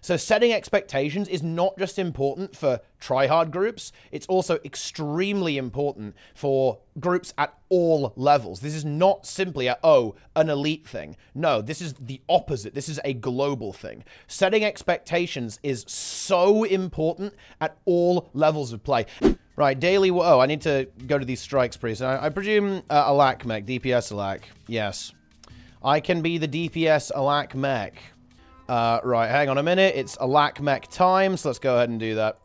So setting expectations is not just important for tryhard groups, it's also extremely important for groups at all levels. This is not simply a, oh, an elite thing. No, this is the opposite. This is a global thing. Setting expectations is so important at all levels of play. Right, daily. Oh, I need to go to these strikes pretty. I, I presume uh, Alac mech, DPS Alac. Yes. I can be the DPS Alac mech. Uh, right, hang on a minute. It's a lack mech time, so let's go ahead and do that.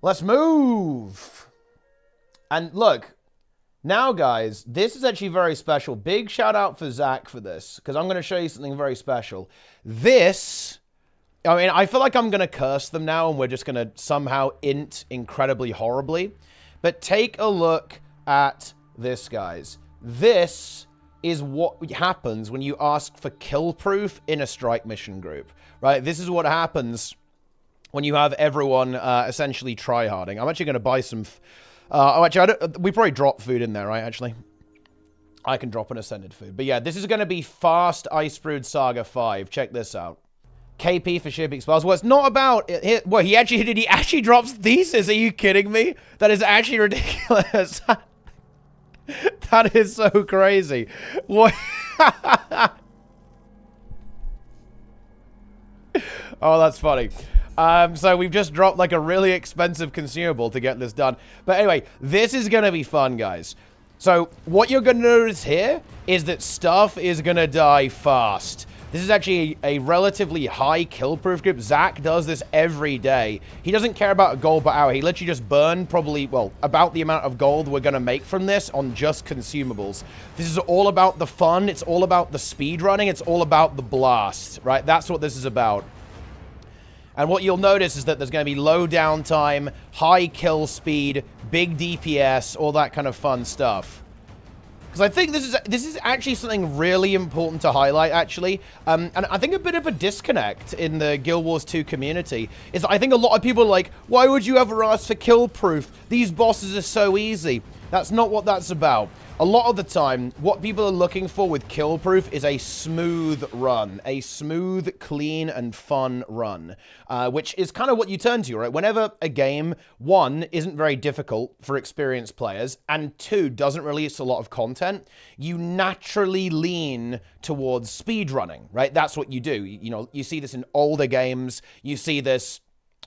Let's move. And look, now, guys, this is actually very special. Big shout out for Zach for this, because I'm going to show you something very special. This, I mean, I feel like I'm going to curse them now, and we're just going to somehow int incredibly horribly. But take a look at this, guys. This is what happens when you ask for kill proof in a strike mission group, right? This is what happens when you have everyone uh, essentially tryharding. I'm actually going to buy some... Uh, oh, actually, we probably drop food in there, right, actually? I can drop an Ascended food. But yeah, this is going to be Fast Icebrood Saga 5. Check this out. KP for shipping spells. Well, it's not about... It, well, he actually did. He actually drops Thesis. Are you kidding me? That is actually ridiculous. that is so crazy. What? oh, that's funny. Um, so we've just dropped like a really expensive consumable to get this done. But anyway, this is going to be fun, guys. So what you're going to notice here is that stuff is going to die fast. This is actually a, relatively high kill proof group. Zach does this every day. He doesn't care about a gold per hour. He literally just burn probably, well, about the amount of gold we're going to make from this on just consumables. This is all about the fun. It's all about the speed running. It's all about the blast, right? That's what this is about. And what you'll notice is that there's going to be low downtime, high kill speed, big DPS, all that kind of fun stuff. Because I think this is this is actually something really important to highlight, actually. Um, and I think a bit of a disconnect in the Guild Wars 2 community is I think a lot of people are like, why would you ever ask for kill proof? These bosses are so easy. That's not what that's about. A lot of the time, what people are looking for with kill proof is a smooth run, a smooth, clean, and fun run, uh, which is kind of what you turn to, right? Whenever a game, one, isn't very difficult for experienced players, and two, doesn't release a lot of content, you naturally lean towards speed running, right? That's what you do. You know, you see this in older games, you see this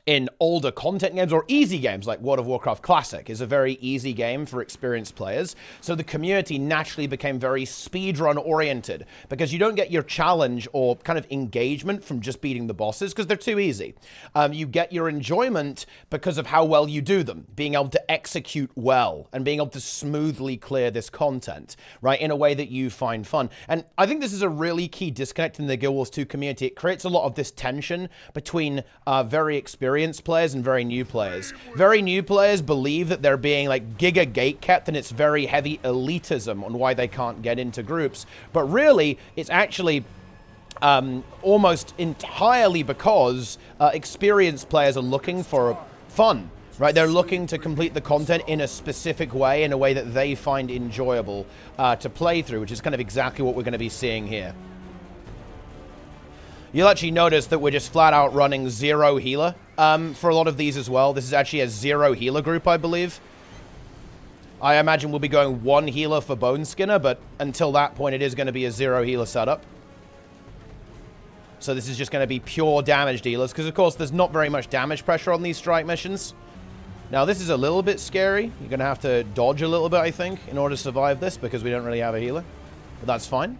in older content games or easy games like World of Warcraft Classic is a very easy game for experienced players. So the community naturally became very speedrun oriented because you don't get your challenge or kind of engagement from just beating the bosses because they're too easy. Um, you get your enjoyment because of how well you do them, being able to execute well and being able to smoothly clear this content, right, in a way that you find fun. And I think this is a really key disconnect in the Guild Wars 2 community. It creates a lot of this tension between uh, very experienced experienced players and very new players. Very new players believe that they're being like giga gate kept and it's very heavy elitism on why they can't get into groups. But really, it's actually um, almost entirely because uh, experienced players are looking for fun, right? They're looking to complete the content in a specific way, in a way that they find enjoyable uh, to play through, which is kind of exactly what we're going to be seeing here. You'll actually notice that we're just flat out running zero healer um, for a lot of these as well. This is actually a zero healer group, I believe. I imagine we'll be going one healer for Boneskinner, but until that point, it is going to be a zero healer setup. So this is just going to be pure damage dealers, because of course there's not very much damage pressure on these strike missions. Now this is a little bit scary. You're going to have to dodge a little bit, I think, in order to survive this, because we don't really have a healer. But that's fine.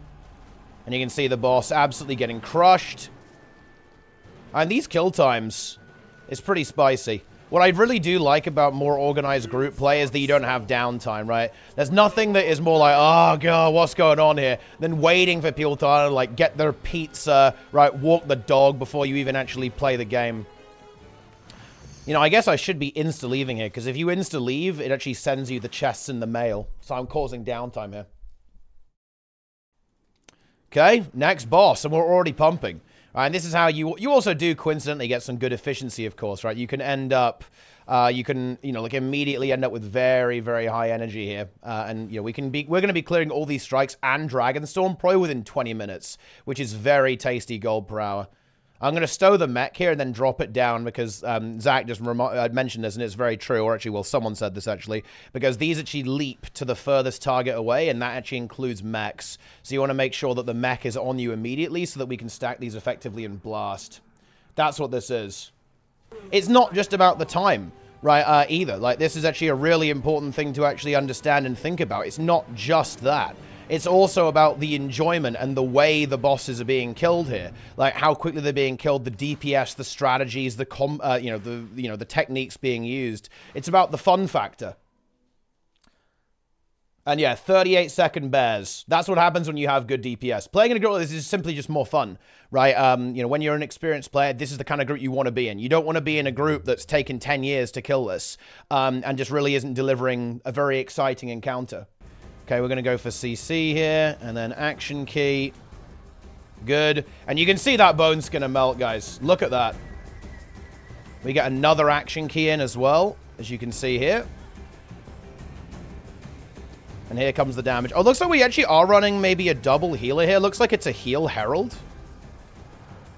And you can see the boss absolutely getting crushed. And these kill times is pretty spicy. What I really do like about more organized group play is that you don't have downtime, right? There's nothing that is more like, oh, God, what's going on here? Than waiting for people to, uh, like, get their pizza, right, walk the dog before you even actually play the game. You know, I guess I should be insta-leaving here, because if you insta-leave, it actually sends you the chests in the mail. So I'm causing downtime here. Okay, next boss, and we're already pumping. Right, and this is how you you also do coincidentally get some good efficiency, of course, right? You can end up, uh, you can you know like immediately end up with very very high energy here, uh, and you know we can be we're going to be clearing all these strikes and Dragonstorm probably within 20 minutes, which is very tasty gold per hour. I'm going to stow the mech here and then drop it down because um, Zach just uh, mentioned this and it's very true. Or actually, well, someone said this actually. Because these actually leap to the furthest target away and that actually includes mechs. So you want to make sure that the mech is on you immediately so that we can stack these effectively and blast. That's what this is. It's not just about the time right, uh, either. Like, this is actually a really important thing to actually understand and think about. It's not just that. It's also about the enjoyment and the way the bosses are being killed here, like how quickly they're being killed, the DPS, the strategies, the com, uh, you know, the you know the techniques being used. It's about the fun factor. And yeah, 38 second bears. That's what happens when you have good DPS. Playing in a group like this is simply just more fun, right? Um, you know, when you're an experienced player, this is the kind of group you want to be in. You don't want to be in a group that's taken 10 years to kill this um, and just really isn't delivering a very exciting encounter. Okay, we're going to go for CC here, and then action key. Good. And you can see that bone's going to melt, guys. Look at that. We get another action key in as well, as you can see here. And here comes the damage. Oh, looks like we actually are running maybe a double healer here. Looks like it's a heal herald.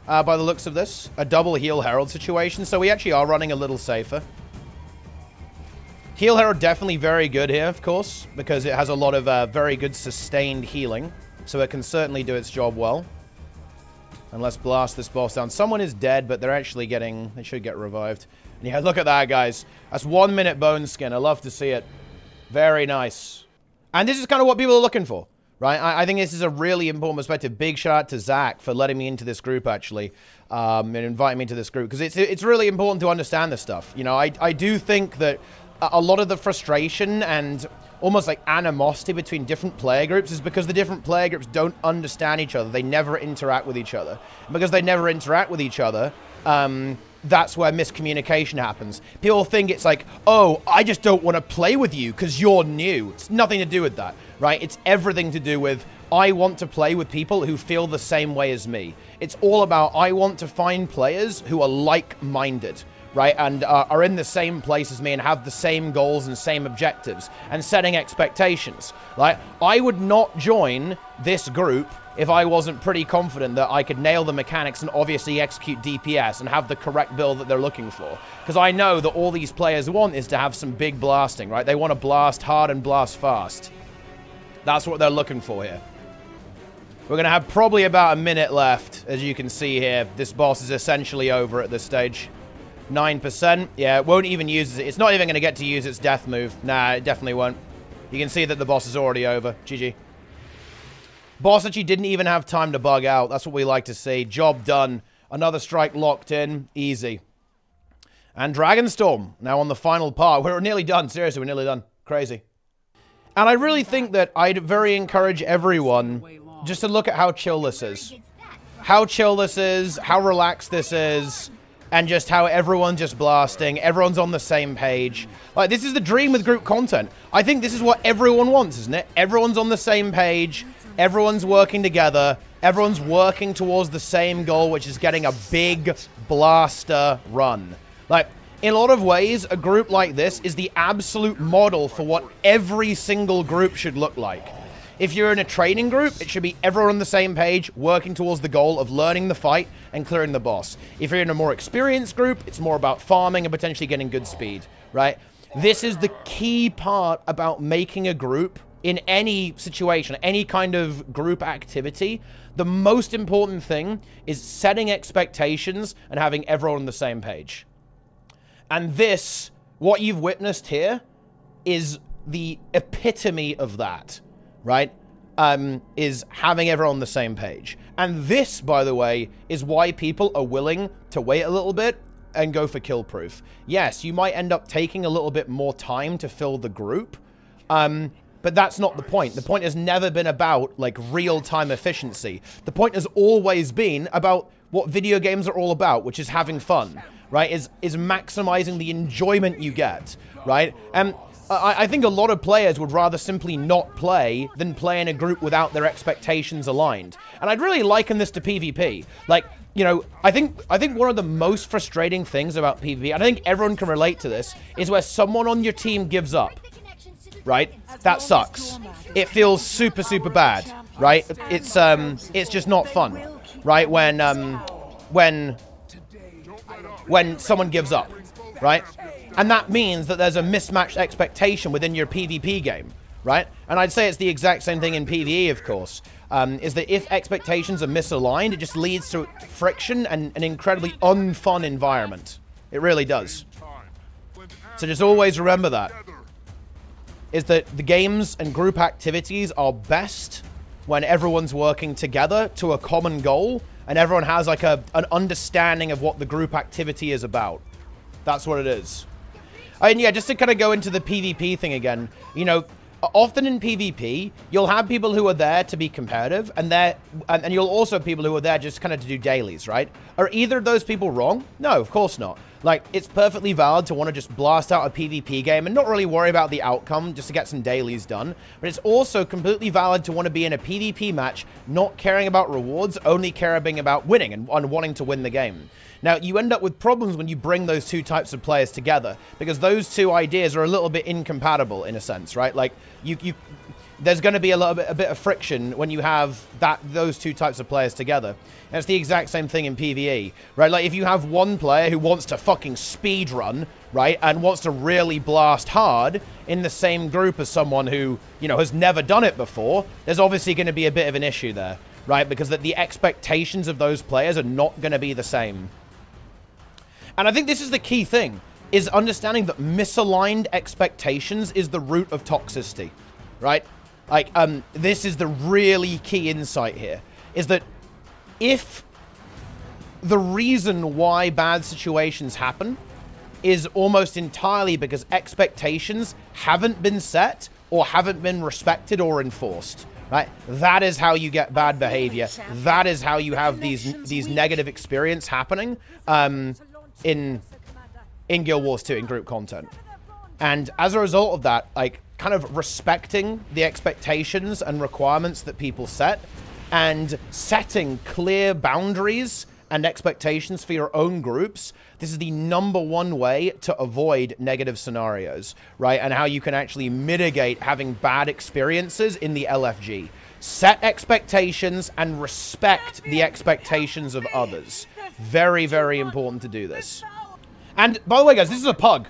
Uh, by the looks of this. A double heal herald situation. So we actually are running a little safer. Heal herald definitely very good here, of course. Because it has a lot of uh, very good sustained healing. So it can certainly do its job well. And let's blast this boss down. Someone is dead, but they're actually getting... They should get revived. And yeah, look at that, guys. That's one minute bone skin. I love to see it. Very nice. And this is kind of what people are looking for, right? I, I, think this is a really important perspective. Big shout out to Zach for letting me into this group, actually, um, and inviting me into this group, because it's, it's really important to understand this stuff. You know, I, I do think that a lot of the frustration and almost like animosity between different player groups is because the different player groups don't understand each other. They never interact with each other. And because they never interact with each other, um, that's where miscommunication happens. People think it's like, oh, I just don't want to play with you because you're new. It's nothing to do with that, right? It's everything to do with I want to play with people who feel the same way as me. It's all about I want to find players who are like-minded right, and uh, are in the same place as me and have the same goals and same objectives and setting expectations. Like, I would not join this group if I wasn't pretty confident that I could nail the mechanics and obviously execute DPS and have the correct build that they're looking for. Because I know that all these players want is to have some big blasting, right? They want to blast hard and blast fast. That's what they're looking for here. We're going to have probably about a minute left, as you can see here. This boss is essentially over at this stage. 9%. Yeah, it won't even use it. It's not even going to get to use its death move. Nah, it definitely won't. You can see that the boss is already over. GG. Boss actually didn't even have time to bug out. That's what we like to see. Job done. Another strike locked in. Easy. And Dragonstorm, now on the final part. We're nearly done. Seriously, we're nearly done. Crazy. And I really think that I'd very encourage everyone just to look at how chill this is. How chill this is, how relaxed this is, and just how everyone's just blasting, everyone's on the same page. Like, this is the dream with group content. I think this is what everyone wants, isn't it? Everyone's on the same page, everyone's working together, everyone's working towards the same goal, which is getting a big blaster run. Like, in a lot of ways, a group like this is the absolute model for what every single group should look like. If you're in a training group, it should be everyone on the same page, working towards the goal of learning the fight and clearing the boss. If you're in a more experienced group, it's more about farming and potentially getting good speed, right? This is the key part about making a group in any situation, any kind of group activity. The most important thing is setting expectations and having everyone on the same page. And this, what you've witnessed here, is the epitome of that right? Um, is having everyone on the same page. And this, by the way, is why people are willing to wait a little bit and go for kill proof. Yes, you might end up taking a little bit more time to fill the group, um, but that's not the point. The point has never been about, like, real-time efficiency. The point has always been about what video games are all about, which is having fun, right? Is is maximizing the enjoyment you get, right? And I, I, think a lot of players would rather simply not play than play in a group without their expectations aligned. And I'd really liken this to PvP. Like, you know, I think I think one of the most frustrating things about PvP, and I think everyone can relate to this, is where someone on your team gives up. Right? That sucks. It feels super, super bad. Right? It's um it's just not fun. Right? When um when when someone gives up, right? And that means that there's a mismatched expectation within your PvP game, right? And I'd say it's the exact same thing in PvE, of course. Um, is that if expectations are misaligned, it just leads to friction and an incredibly unfun environment. It really does. So just always remember that. Is that the games and group activities are best when everyone's working together to a common goal and everyone has like a an understanding of what the group activity is about. That's what it is. And yeah, just to kind of go into the PvP thing again, you know, often in PvP, you'll have people who are there to be competitive, and there, and, and you'll also have people who are there just kind of to do dailies, right? Are either of those people wrong? No, of course not. Like, it's perfectly valid to want to just blast out a PvP game and not really worry about the outcome just to get some dailies done. But it's also completely valid to want to be in a PvP match, not caring about rewards, only caring about winning and, and wanting to win the game. Now, you end up with problems when you bring those two types of players together because those two ideas are a little bit incompatible in a sense, right? Like, you, you there's going to be a little bit, a bit of friction when you have that those two types of players together. And it's the exact same thing in PvE, right? Like if you have one player who wants to fucking speed run, right, and wants to really blast hard in the same group as someone who you know has never done it before, there's obviously going to be a bit of an issue there, right? Because the, the expectations of those players are not going to be the same. And I think this is the key thing, is understanding that misaligned expectations is the root of toxicity, right? Like, um, this is the really key insight here, is that if the reason why bad situations happen is almost entirely because expectations haven't been set or haven't been respected or enforced right that is how you get bad behavior that is how you have these these negative experience happening um, in in Guild Wars 2 in group content. And as a result of that, like kind of respecting the expectations and requirements that people set and setting clear boundaries and expectations for your own groups, this is the number one way to avoid negative scenarios, right? And how you can actually mitigate having bad experiences in the LFG. Set expectations and respect the expectations of others. Very, very important to do this. And by the way, guys, this is a pug.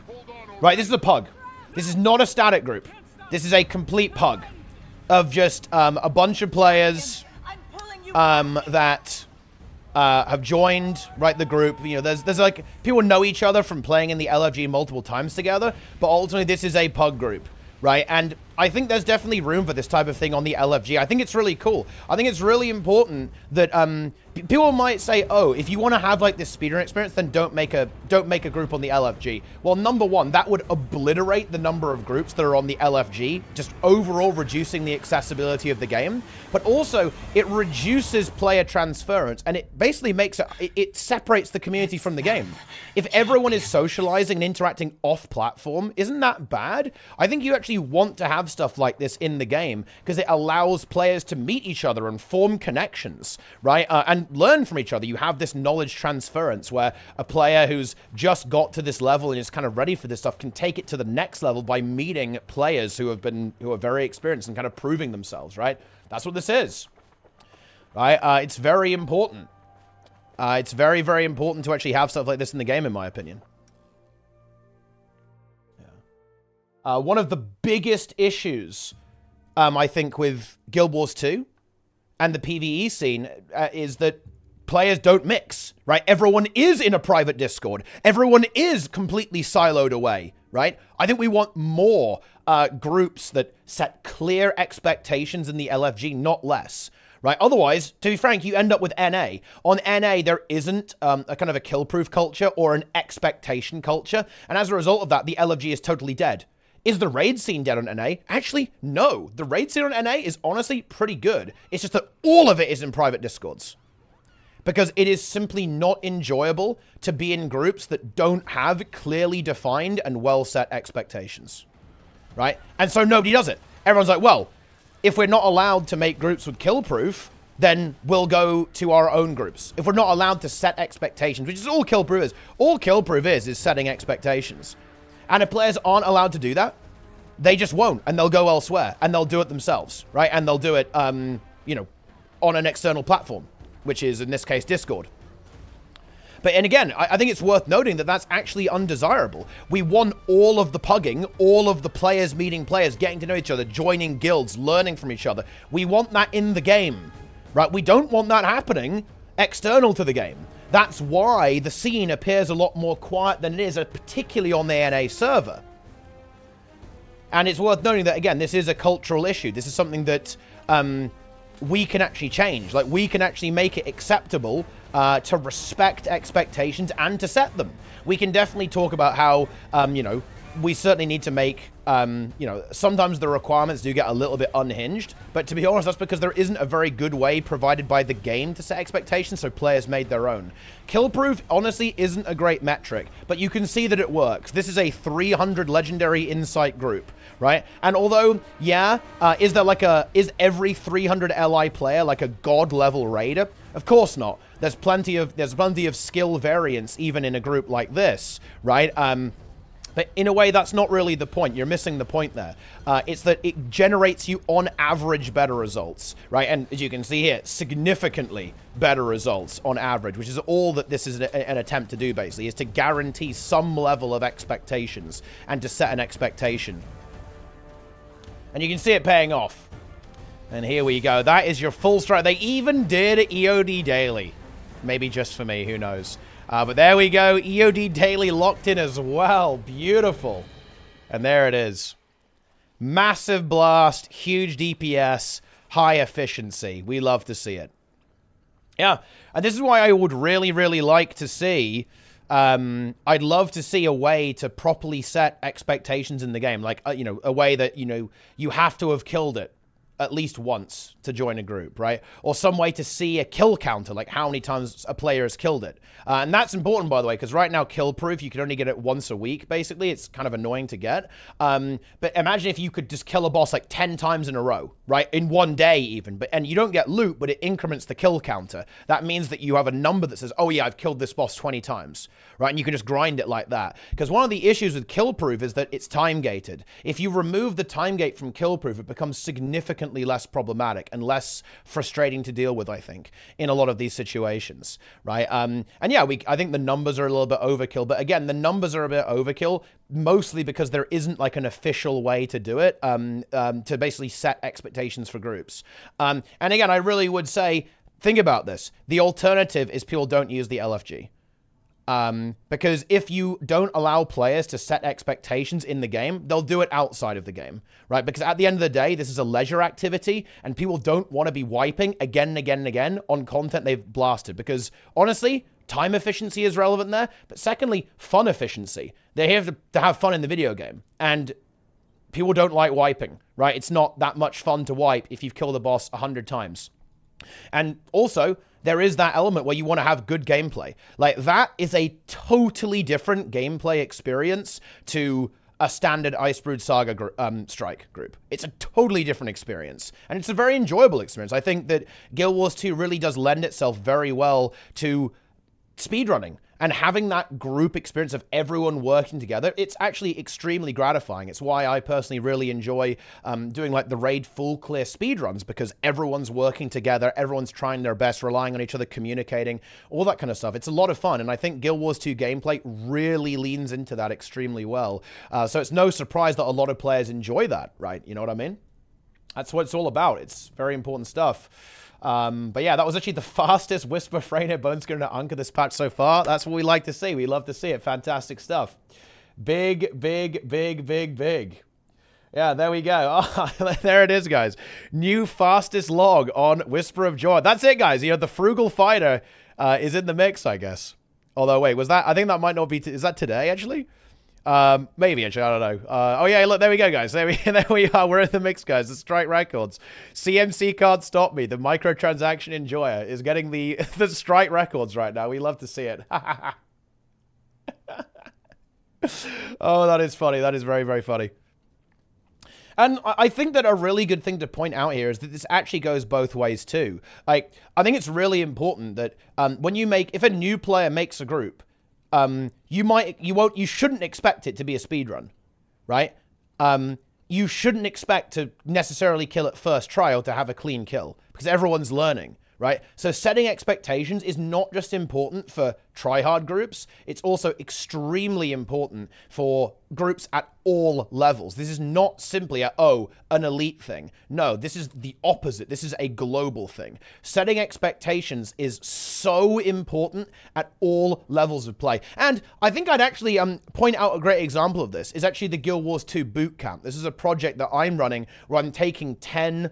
Right, this is a pug. This is not a static group. This is a complete pug of just um, a bunch of players um, that uh, have joined, right, the group. You know, there's, there's like, people know each other from playing in the LFG multiple times together, but ultimately this is a pug group, right? And I think there's definitely room for this type of thing on the LFG. I think it's really cool. I think it's really important that um, people might say, "Oh, if you want to have like this speedrun experience, then don't make a don't make a group on the LFG." Well, number one, that would obliterate the number of groups that are on the LFG, just overall reducing the accessibility of the game. But also, it reduces player transference, and it basically makes it it, it separates the community from the game. If everyone is socializing and interacting off platform, isn't that bad? I think you actually want to have have stuff like this in the game because it allows players to meet each other and form connections, right? Uh, and learn from each other. You have this knowledge transference where a player who's just got to this level and is kind of ready for this stuff can take it to the next level by meeting players who have been who are very experienced and kind of proving themselves, right? That's what this is. Right? Uh, it's very important. Uh, it's very, very important to actually have stuff like this in the game, in my opinion. Uh, one of the biggest issues, um, I think, with Guild Wars 2 and the PvE scene uh, is that players don't mix, right? Everyone is in a private Discord. Everyone is completely siloed away, right? I think we want more uh, groups that set clear expectations in the LFG, not less. Right? Otherwise, to be frank, you end up with NA. On NA, there isn't um, a kind of a kill-proof culture or an expectation culture, and as a result of that, the LFG is totally dead. Is the raid scene dead on NA? Actually, no. The raid scene on NA is honestly pretty good. It's just that all of it is in private discords. Because it is simply not enjoyable to be in groups that don't have clearly defined and well set expectations. Right? And so nobody does it. Everyone's like, well, if we're not allowed to make groups with kill proof, then we'll go to our own groups. If we're not allowed to set expectations, which is all kill proof is, all kill proof is, is setting expectations. And if players aren't allowed to do that, they just won't, and they'll go elsewhere, and they'll do it themselves, right? And they'll do it, um, you know, on an external platform, which is, in this case, Discord. But, and again, I, I think it's worth noting that that's actually undesirable. We want all of the pugging, all of the players meeting players, getting to know each other, joining guilds, learning from each other. We want that in the game, right? We don't want that happening external to the game. That's why the scene appears a lot more quiet than it is, uh, particularly on the NA server. And it's worth noting that, again, this is a cultural issue. This is something that um, we can actually change. Like, we can actually make it acceptable uh, to respect expectations and to set them. We can definitely talk about how, um, you know, we certainly need to make, um, you know, sometimes the requirements do get a little bit unhinged, but to be honest, that's because there isn't a very good way provided by the game to set expectations, so players made their own. Kill proof, honestly, isn't a great metric, but you can see that it works. This is a 300 legendary insight group, right? And although, yeah, uh, is there like a, is every 300 LI player like a god level raider? Of course not. There's plenty of, there's plenty of skill variance even in a group like this, right? Um, but in a way, that's not really the point. You're missing the point there. Uh, it's that it generates you, on average, better results, right? And as you can see here, significantly better results on average, which is all that this is an attempt to do, basically, is to guarantee some level of expectations and to set an expectation. And you can see it paying off. And here we go. That is your full strike. They even did EOD Daily. Maybe just for me, who knows. Uh, but there we go. EOD Daily locked in as well. Beautiful. And there it is. Massive blast, huge DPS, high efficiency. We love to see it. Yeah, and this is why I would really, really like to see... Um, I'd love to see a way to properly set expectations in the game. Like, uh, you know, a way that, you know, you have to have killed it at least once to join a group, right? Or some way to see a kill counter, like how many times a player has killed it. Uh, and that's important, by the way, because right now, kill proof, you can only get it once a week, basically. It's kind of annoying to get. Um, but imagine if you could just kill a boss like 10 times in a row, right? In one day, even. But And you don't get loot, but it increments the kill counter. That means that you have a number that says, oh, yeah, I've killed this boss 20 times, right? And you can just grind it like that. Because one of the issues with kill proof is that it's time gated. If you remove the time gate from kill proof, it becomes significant significantly less problematic and less frustrating to deal with, I think, in a lot of these situations, right? Um, and yeah, we I think the numbers are a little bit overkill, but again, the numbers are a bit overkill, mostly because there isn't like an official way to do it, um, um, to basically set expectations for groups. Um, and again, I really would say, think about this. The alternative is people don't use the LFG. Um, because if you don't allow players to set expectations in the game, they'll do it outside of the game, right? Because at the end of the day, this is a leisure activity, and people don't want to be wiping again and again and again on content they've blasted. Because honestly, time efficiency is relevant there, but secondly, fun efficiency. They have to, to have fun in the video game, and people don't like wiping, right? It's not that much fun to wipe if you've killed a boss a hundred times. And also, there is that element where you want to have good gameplay. Like, that is a totally different gameplay experience to a standard Icebrood Saga gr um, Strike group. It's a totally different experience, and it's a very enjoyable experience. I think that Guild Wars 2 really does lend itself very well to speedrunning and having that group experience of everyone working together, it's actually extremely gratifying. It's why I personally really enjoy um, doing like the raid full clear speed runs because everyone's working together, everyone's trying their best, relying on each other, communicating, all that kind of stuff. It's a lot of fun, and I think Guild Wars 2 gameplay really leans into that extremely well. Uh, so it's no surprise that a lot of players enjoy that, right? You know what I mean? That's what it's all about. It's very important stuff. Um, but yeah, that was actually the fastest Whisper Fraenir Boneskin to Ankka this patch so far. That's what we like to see. We love to see it. Fantastic stuff. Big, big, big, big, big. Yeah, there we go. Oh, there it is, guys. New fastest log on Whisper of Joy. That's it, guys. You know, the Frugal Fighter uh, is in the mix, I guess. Although, wait, was that? I think that might not be. is that today, actually? Um, maybe actually, I don't know. Uh, oh yeah, look, there we go, guys. There we, there we are. We're in the mix, guys. The strike records. CMC can't stop me. The microtransaction enjoyer is getting the the strike records right now. We love to see it. oh, that is funny. That is very very funny. And I think that a really good thing to point out here is that this actually goes both ways too. Like, I think it's really important that um, when you make, if a new player makes a group, um, you might you won't you shouldn't expect it to be a speed run, right? Um, you shouldn't expect to necessarily kill at first trial to have a clean kill because everyone's learning, right? So setting expectations is not just important for tryhard groups, it's also extremely important for groups at all levels. This is not simply a, oh, an elite thing. No, this is the opposite. This is a global thing. Setting expectations is so important at all levels of play. And I think I'd actually um, point out a great example of this is actually the Guild Wars 2 boot camp. This is a project that I'm running where I'm taking 10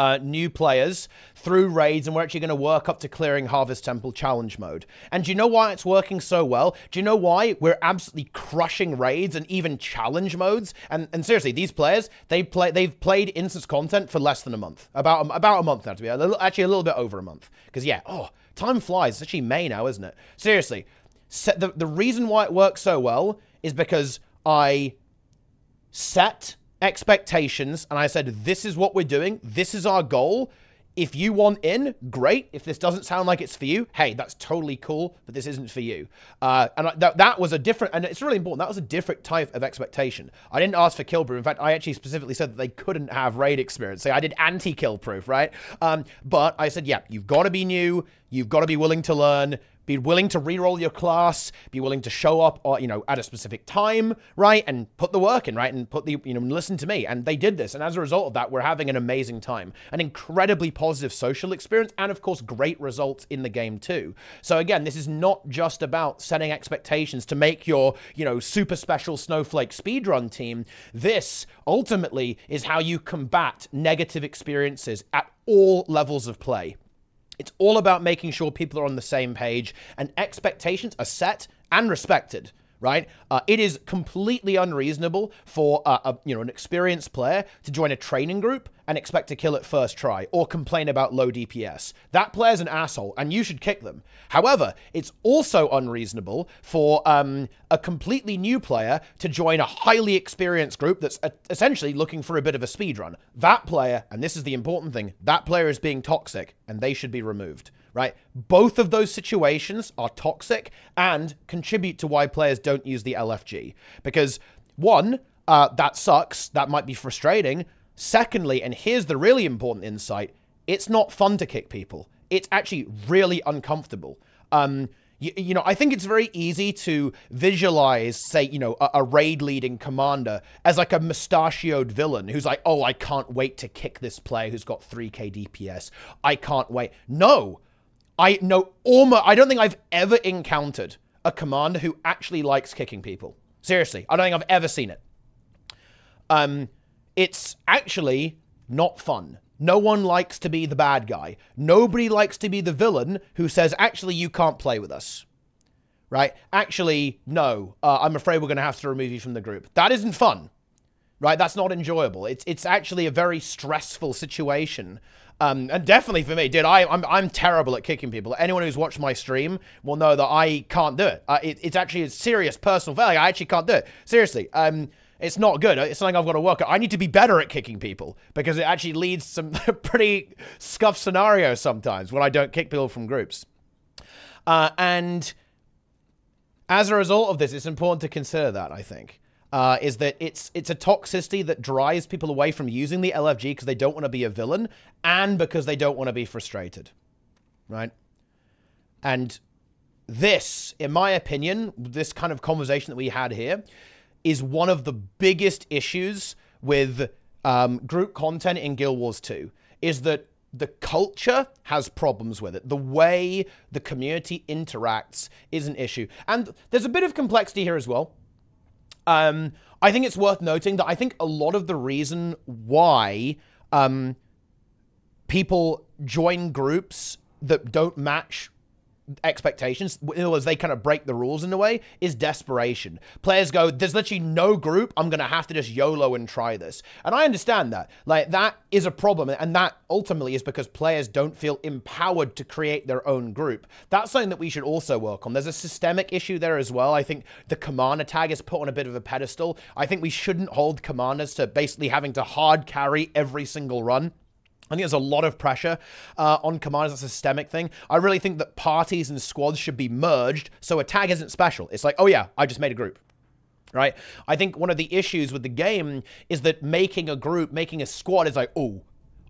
uh, new players through raids, and we're actually going to work up to clearing Harvest Temple challenge mode. And do you know why it's working so well? Do you know why we're absolutely crushing raids and even challenge modes? And and seriously, these players they play they've played instance content for less than a month, about about a month now to be a little, actually a little bit over a month. Because yeah, oh, time flies. It's actually May now, isn't it? Seriously, the the reason why it works so well is because I set expectations and I said, this is what we're doing. This is our goal. If you want in, great. If this doesn't sound like it's for you, hey, that's totally cool, but this isn't for you. Uh, and that, that was a different, and it's really important, that was a different type of expectation. I didn't ask for kill proof. In fact, I actually specifically said that they couldn't have raid experience. So I did anti-kill proof, right? Um, but I said, yeah, you've got to be new. You've got to be willing to learn be willing to re-roll your class, be willing to show up, or, uh, you know, at a specific time, right, and put the work in, right, and put the, you know, listen to me. And they did this, and as a result of that, we're having an amazing time, an incredibly positive social experience, and of course, great results in the game too. So again, this is not just about setting expectations to make your, you know, super special snowflake speedrun team. This ultimately is how you combat negative experiences at all levels of play. It's all about making sure people are on the same page and expectations are set and respected right? Uh, it is completely unreasonable for uh, a, you know an experienced player to join a training group and expect to kill it first try or complain about low DPS. That player's an asshole, and you should kick them. However, it's also unreasonable for um, a completely new player to join a highly experienced group that's uh, essentially looking for a bit of a speed run. That player, and this is the important thing, that player is being toxic, and they should be removed right? Both of those situations are toxic and contribute to why players don't use the LFG. Because, one, uh, that sucks. That might be frustrating. Secondly, and here's the really important insight it's not fun to kick people. It's actually really uncomfortable. Um, you, you, know, I think it's very easy to visualize, say, you know, a, a, raid leading commander as like a mustachioed villain who's like, oh, I can't wait to kick this player who's got 3k DPS. I can't wait. No, I know almost, I don't think I've ever encountered a commander who actually likes kicking people. Seriously, I don't think I've ever seen it. Um, it's actually not fun. No one likes to be the bad guy. Nobody likes to be the villain who says, actually, you can't play with us. Right? Actually, no. Uh, I'm afraid we're going to have to remove you from the group. That isn't fun. Right? That's not enjoyable. It's, it's actually a very stressful situation um, and definitely for me, dude, I, I'm, I'm terrible at kicking people. Anyone who's watched my stream will know that I can't do it. Uh, it it's actually a serious personal failure. I actually can't do it. Seriously. Um, it's not good. It's something I've got to work on. I need to be better at kicking people because it actually leads some pretty scuffed scenarios sometimes when I don't kick people from groups. Uh, and as a result of this, it's important to consider that, I think uh, is that it's it's a toxicity that drives people away from using the LFG because they don't want to be a villain and because they don't want to be frustrated, right? And this, in my opinion, this kind of conversation that we had here is one of the biggest issues with um, group content in Guild Wars 2 is that the culture has problems with it. The way the community interacts is an issue. And there's a bit of complexity here as well. Um, I think it's worth noting that I think a lot of the reason why um, people join groups that don't match expectations, in other words, they kind of break the rules in a way, is desperation. Players go, there's literally no group, I'm going to have to just YOLO and try this. And I understand that. Like, that is a problem, and that ultimately is because players don't feel empowered to create their own group. That's something that we should also work on. There's a systemic issue there as well. I think the commander tag is put on a bit of a pedestal. I think we shouldn't hold commanders to basically having to hard carry every single run. I think there's a lot of pressure uh, on commanders. That's a systemic thing. I really think that parties and squads should be merged so a tag isn't special. It's like, oh yeah, I just made a group. Right? I think one of the issues with the game is that making a group, making a squad is like, oh,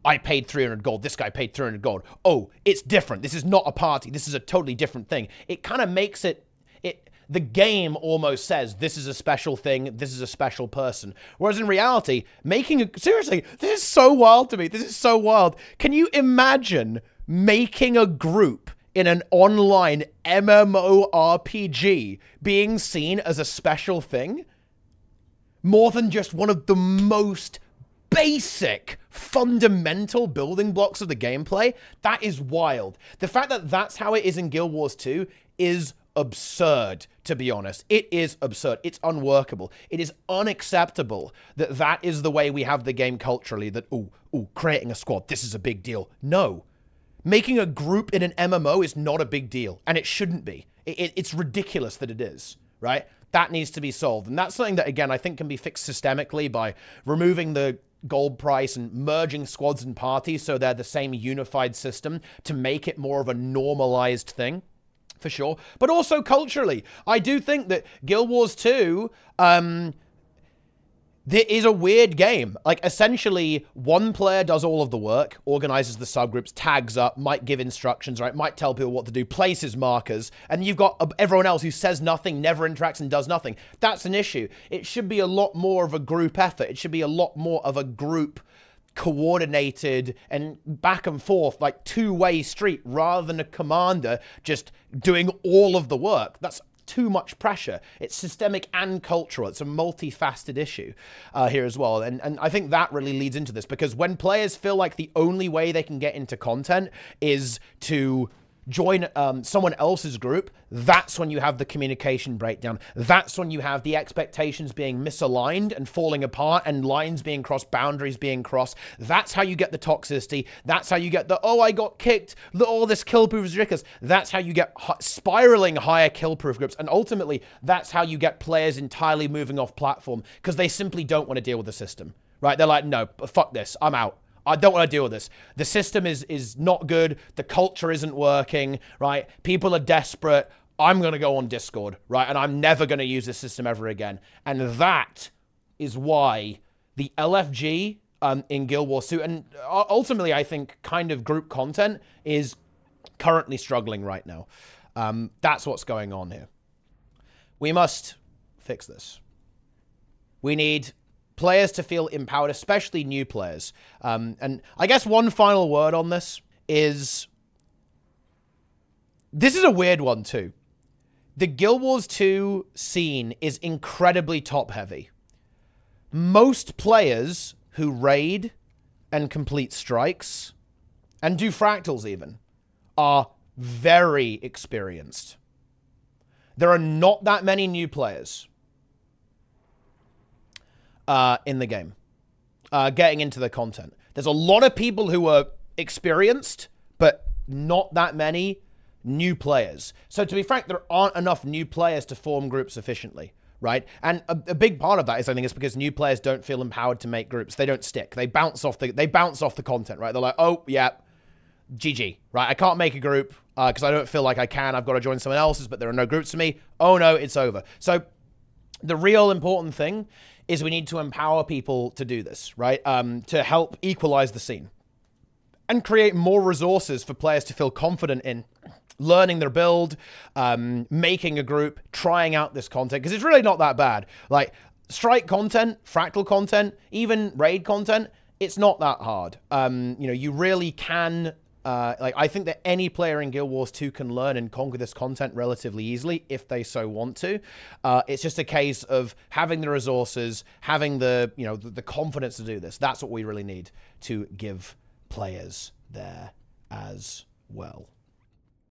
I paid 300 gold. This guy paid 300 gold. Oh, it's different. This is not a party. This is a totally different thing. It kind of makes it it the game almost says this is a special thing, this is a special person. Whereas in reality, making a seriously, this is so wild to me. This is so wild. Can you imagine making a group in an online MMORPG being seen as a special thing? More than just one of the most basic, fundamental building blocks of the gameplay, that is wild. The fact that that's how it is in Guild Wars 2 is absurd, to be honest. It is absurd. It's unworkable. It is unacceptable that that is the way we have the game culturally, that, ooh, ooh, creating a squad, this is a big deal. No. Making a group in an MMO is not a big deal, and it shouldn't be. It, it, it's ridiculous that it is, right? That needs to be solved. And that's something that, again, I think can be fixed systemically by removing the gold price and merging squads and parties so they're the same unified system to make it more of a normalized thing for sure but also culturally i do think that guild wars 2 um there is a weird game. Like, essentially, one player does all of the work, organizes the subgroups, tags up, might give instructions, right? Might tell people what to do, places markers, and you've got uh, everyone else who says nothing, never interacts, and does nothing. That's an issue. It should be a lot more of a group effort. It should be a lot more of a group coordinated and back and forth, like two way street, rather than a commander just doing all of the work. That's too much pressure. It's systemic and cultural. It's a multifaceted issue uh, here as well. And, and I think that really leads into this because when players feel like the only way they can get into content is to join um, someone else's group, that's when you have the communication breakdown. That's when you have the expectations being misaligned and falling apart and lines being crossed, boundaries being crossed. That's how you get the toxicity. That's how you get the, oh, I got kicked. The, oh, this kill proof is ridiculous. That's how you get spiraling higher kill proof groups. And ultimately, that's how you get players entirely moving off platform because they simply don't want to deal with the system, right? They're like, no, fuck this. I'm out. I don't want to deal with this. The system is is not good. The culture isn't working, right? People are desperate. I'm going to go on Discord, right? And I'm never going to use this system ever again. And that is why the LFG um, in Guild Wars 2, and ultimately, I think kind of group content is currently struggling right now. Um, that's what's going on here. We must fix this. We need players to feel empowered, especially new players. Um, and I guess one final word on this is this is a weird one too. The Guild Wars 2 scene is incredibly top heavy. Most players who raid and complete strikes and do fractals even are very experienced. There are not that many new players uh, in the game, uh, getting into the content. There's a lot of people who are experienced, but not that many new players. So to be frank, there aren't enough new players to form groups efficiently right? And a, a, big part of that is I think it's because new players don't feel empowered to make groups. They don't stick. They bounce off the they bounce off the content, right? They're like, oh yeah, GG, right? I can't make a group because uh, I don't feel like I can. I've got to join someone else's, but there are no groups for me. Oh no, it's over. So the real important thing is we need to empower people to do this, right? Um, to help equalize the scene and create more resources for players to feel confident in learning their build, um, making a group, trying out this content, because it's really not that bad. Like, strike content, fractal content, even raid content, it's not that hard. Um, you know, you really can uh, like I think that any player in Guild Wars 2 can learn and conquer this content relatively easily if they so want to. Uh, it's just a case of having the resources, having the you know the, the confidence to do this. That's what we really need to give players there as well.